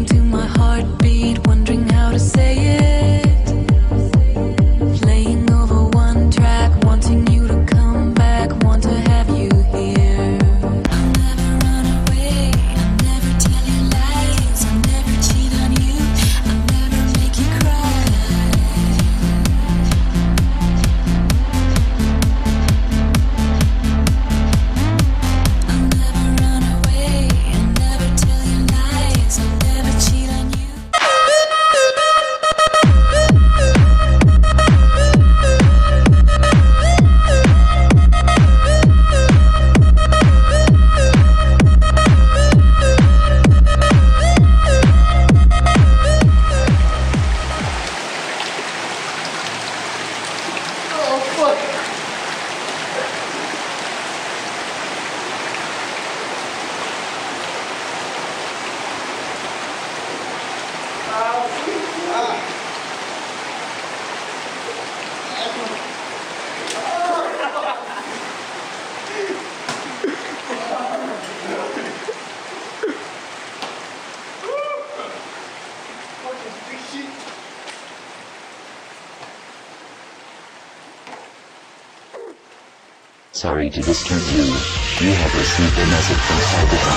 into my heart. Sorry to disturb you. You have received a message from Cyberpunk.